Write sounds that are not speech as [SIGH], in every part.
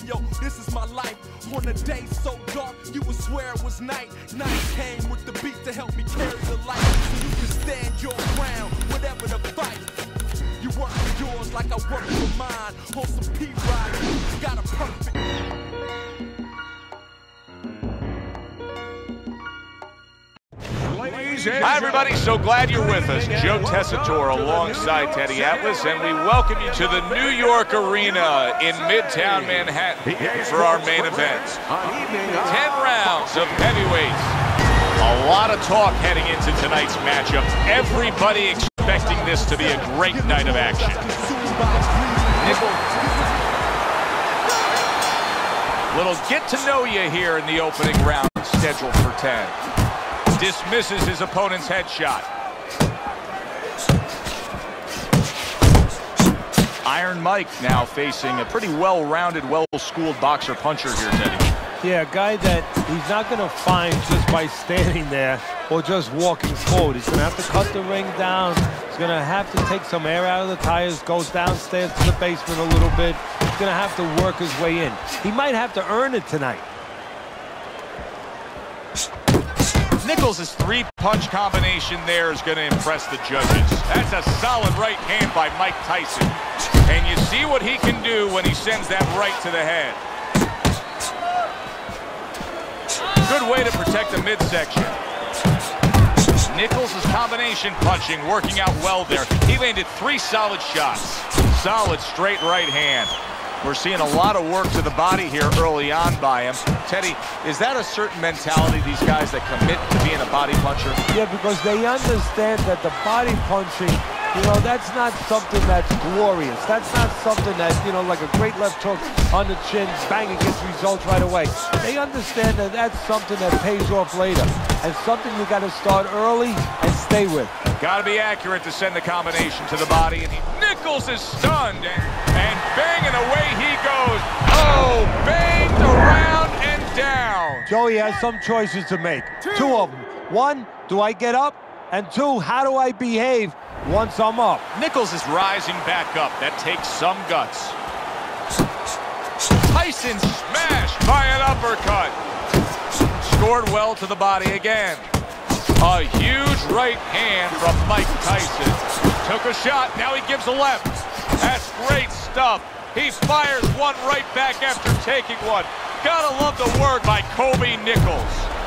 Mario, this is my life. On a day so dark, you would swear it was night. Night came with the beat to help me carry the light. So you can stand your ground, whatever the fight. You work for yours like I work for mine. On some P-Ride, got a perfect. Hi, everybody. So glad you're with us. Joe Tessitore alongside Teddy Atlas, and we welcome you to the New York Arena in Midtown Manhattan for our main event. Ten rounds of heavyweights. A lot of talk heading into tonight's matchup. Everybody expecting this to be a great night of action. Little get to know you here in the opening round scheduled for 10 dismisses his opponent's headshot. Iron Mike now facing a pretty well-rounded, well-schooled boxer puncher here, Teddy. Yeah, a guy that he's not going to find just by standing there or just walking forward. He's going to have to cut the ring down. He's going to have to take some air out of the tires, goes downstairs to the basement a little bit. He's going to have to work his way in. He might have to earn it tonight. Nichols' three-punch combination there is going to impress the judges. That's a solid right hand by Mike Tyson. And you see what he can do when he sends that right to the head. Good way to protect the midsection. Nichols' combination punching working out well there. He landed three solid shots. Solid straight right hand. We're seeing a lot of work to the body here early on by him. Teddy, is that a certain mentality, these guys that commit to being a body puncher? Yeah, because they understand that the body punching, you know, that's not something that's glorious. That's not something that, you know, like a great left hook on the chin, bang, it gets results right away. They understand that that's something that pays off later and something you got to start early and stay with. Got to be accurate to send the combination to the body. And is stunned. And, and banging away he goes. Oh, banged around and down. Joey has some choices to make. Two, Two of them. One, do I get up? And two, how do I behave once I'm up? Nichols is rising back up. That takes some guts. Tyson smashed by an uppercut. Scored well to the body again. A huge right hand from Mike Tyson. Took a shot, now he gives a left. That's great stuff. He fires one right back after taking one. Gotta love the word by Kobe Nichols.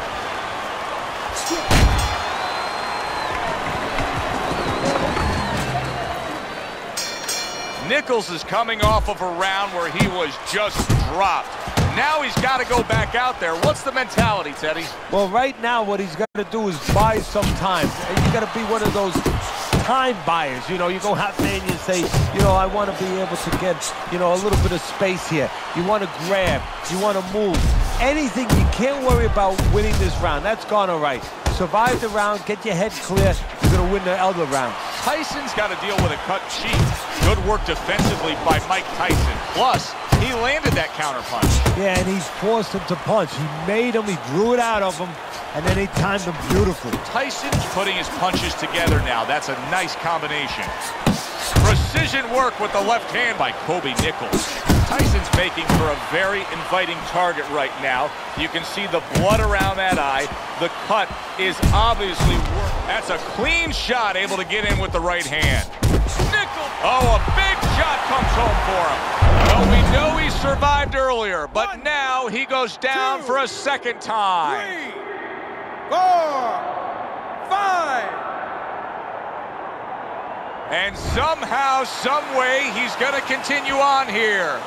Nichols is coming off of a round where he was just dropped. Now he's got to go back out there. What's the mentality, Teddy? Well, right now what he's got to do is buy some time. And you got to be one of those time buyers. You know, you go out there and you say, you know, I want to be able to get, you know, a little bit of space here. You want to grab. You want to move. Anything. You can't worry about winning this round. That's gone all right. Survive the round. Get your head clear. You're going to win the other round. Tyson's got to deal with a cut cheek. Good work defensively by Mike Tyson. Plus, he landed that counterpunch. Yeah, and he forced him to punch. He made him, he drew it out of him, and then he timed him beautifully. Tyson's putting his punches together now. That's a nice combination. Precision work with the left hand by Kobe Nichols. Tyson's making for a very inviting target right now. You can see the blood around that eye. The cut is obviously work. That's a clean shot, able to get in with the right hand. Nichols. Oh, a big shot comes home for him. Well, we know he survived earlier, but One, now he goes down two, for a second time. Three, four, five. And somehow, some way, he's going to continue on here.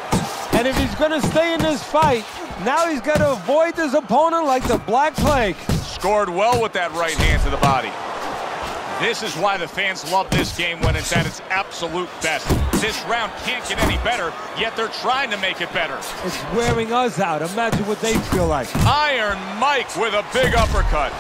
And if he's going to stay in this fight, now he's got to avoid his opponent like the Black Plague. Scored well with that right hand to the body. This is why the fans love this game when it's at its absolute best. This round can't get any better, yet they're trying to make it better. It's wearing us out. Imagine what they feel like. Iron Mike with a big uppercut.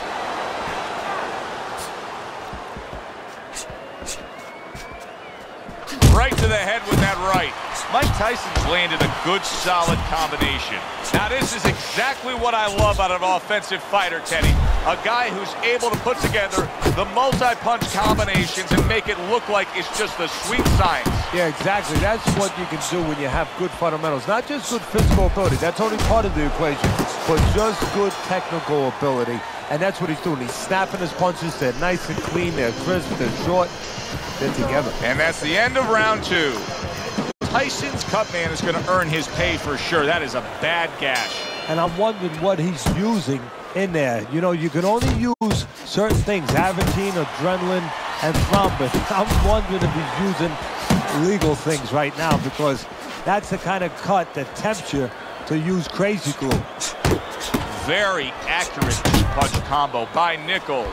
Right to the head with that right. Mike Tyson's landed a good, solid combination. Now, this is exactly what I love out of an offensive fighter, Teddy. A guy who's able to put together the multi-punch combinations and make it look like it's just the sweet science. Yeah, exactly. That's what you can do when you have good fundamentals. Not just good physical ability. That's only part of the equation. But just good technical ability. And that's what he's doing. He's snapping his punches. They're nice and clean. They're crisp. They're short. They're together. And that's the end of round two. Tyson's cut man is going to earn his pay for sure. That is a bad gash. And I'm wondering what he's using in there. You know, you can only use certain things, Avitene, adrenaline, and thrombin. [LAUGHS] I'm wondering if he's using legal things right now because that's the kind of cut that tempts you to use crazy glue. Very accurate punch combo by Nichols.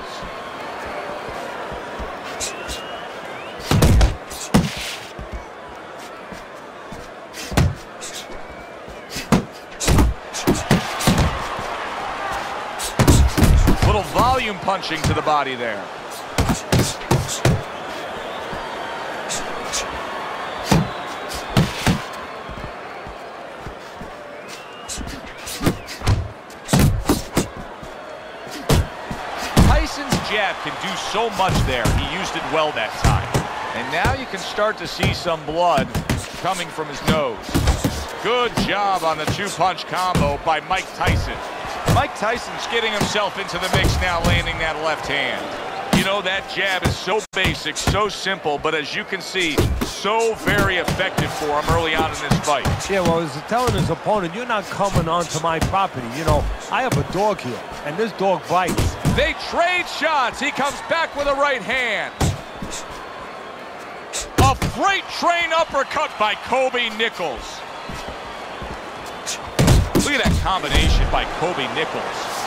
Little volume punching to the body there. Can do so much there. He used it well that time. And now you can start to see some blood coming from his nose. Good job on the two-punch combo by Mike Tyson. Mike Tyson's getting himself into the mix now, landing that left hand. You know, that jab is so basic, so simple, but as you can see, so very effective for him early on in this fight. Yeah, well, he's telling his opponent, you're not coming onto my property. You know, I have a dog here, and this dog bites. They trade shots. He comes back with a right hand. A freight train uppercut by Kobe Nichols. Look at that combination by Kobe Nichols.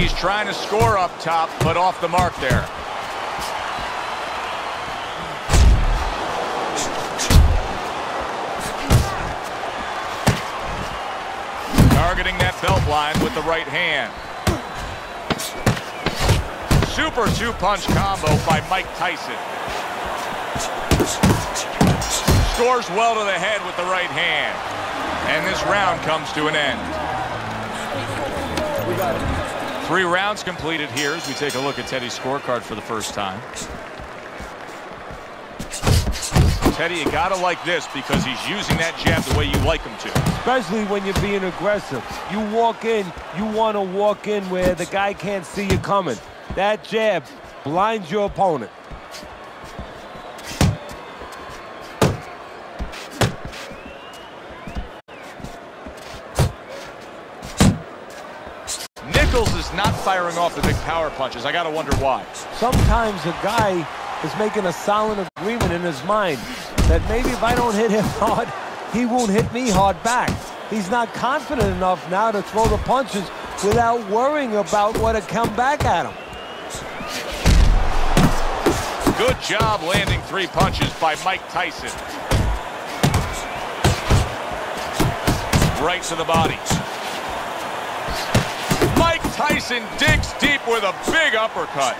He's trying to score up top, but off the mark there. Targeting that belt line with the right hand. Super two-punch combo by Mike Tyson. Scores well to the head with the right hand. And this round comes to an end. Three rounds completed here as we take a look at Teddy's scorecard for the first time. Teddy, you gotta like this because he's using that jab the way you like him to. Especially when you're being aggressive. You walk in, you want to walk in where the guy can't see you coming. That jab blinds your opponent. Firing off the big power punches. I gotta wonder why. Sometimes a guy is making a silent agreement in his mind that maybe if I don't hit him [LAUGHS] hard, he won't hit me hard back. He's not confident enough now to throw the punches without worrying about what to come back at him. Good job landing three punches by Mike Tyson. Right to the body. Tyson digs deep with a big uppercut.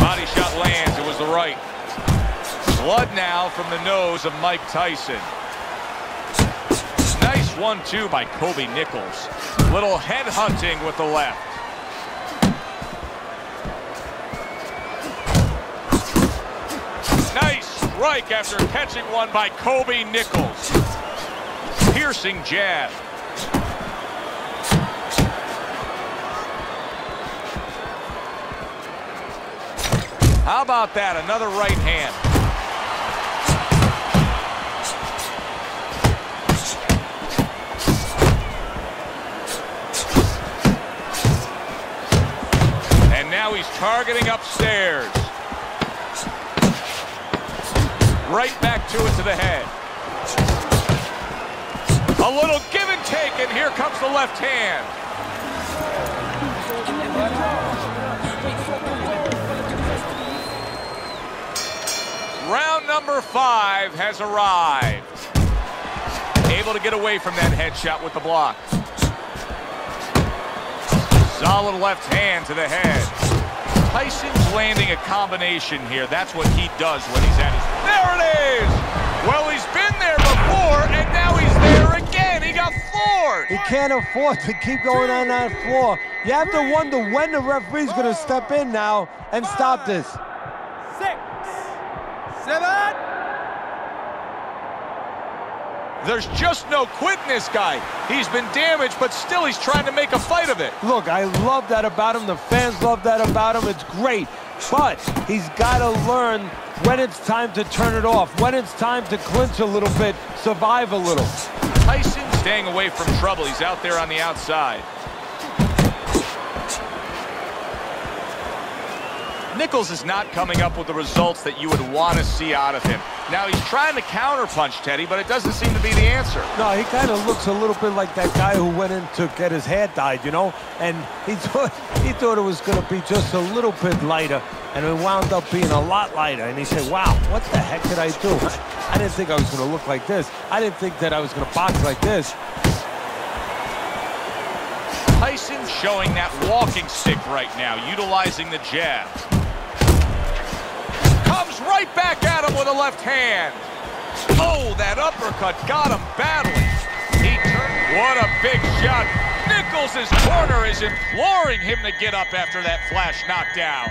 Body shot lands. It was the right. Blood now from the nose of Mike Tyson. Nice one-two by Kobe Nichols. Little head hunting with the left. Nice strike after catching one by Kobe Nichols. Piercing jab. How about that? Another right hand. And now he's targeting upstairs. Right back to it to the head. A little give and take, and here comes the left hand. Round number five has arrived. Able to get away from that headshot with the block. Solid left hand to the head. Tyson's landing a combination here. That's what he does when he's at his... There it is! Well, he's been there before, and now he's again. He got floored. He can't afford to keep going on that floor. You have to wonder when the referee's going to oh. step in now and stop this. Six, seven. There's just no quitting this guy. He's been damaged, but still he's trying to make a fight of it. Look, I love that about him. The fans love that about him. It's great. But he's got to learn when it's time to turn it off, when it's time to clinch a little bit, survive a little. Staying away from trouble. He's out there on the outside. Nichols is not coming up with the results that you would want to see out of him. Now, he's trying to counterpunch Teddy, but it doesn't seem to be the answer. No, he kind of looks a little bit like that guy who went in to get his hair dyed, you know? And he [LAUGHS] thought, he thought it was going to be just a little bit lighter, and it wound up being a lot lighter. And he said, wow, what the heck did I do? I didn't think I was going to look like this. I didn't think that I was going to box like this. Tyson showing that walking stick right now, utilizing the jab. Comes right back at him with a left hand. Oh, that uppercut got him turned. What a big shot. Nichols' corner is imploring him to get up after that flash knockdown.